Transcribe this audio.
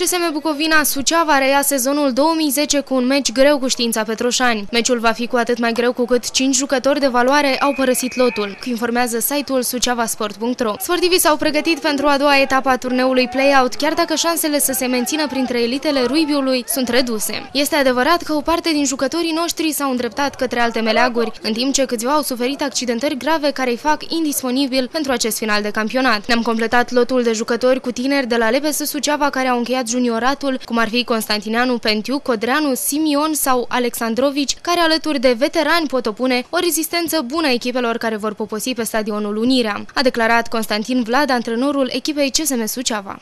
CSM Bucovina Suceava reia sezonul 2010 cu un meci greu cu știința Petroșani. Meciul va fi cu atât mai greu cu cât 5 jucători de valoare au părăsit lotul, informează site-ul suceavasport.ro. Sportivii s-au pregătit pentru a doua etapă a turneului play-out, chiar dacă șansele să se mențină printre elitele Ruibiului sunt reduse. Este adevărat că o parte din jucătorii noștri s-au îndreptat către alte meleaguri, în timp ce câțiva au suferit accidentări grave care îi fac indisponibil pentru acest final de campionat. Ne-am completat lotul de jucători cu tineri de la LPS Suceava care au încheiat junioratul, cum ar fi Constantineanu, Pentiu, Codreanu, Simion sau Alexandrovici, care alături de veterani pot opune o rezistență bună echipelor care vor poposi pe stadionul Unirea, a declarat Constantin Vlad, antrenorul echipei CSM Suceava.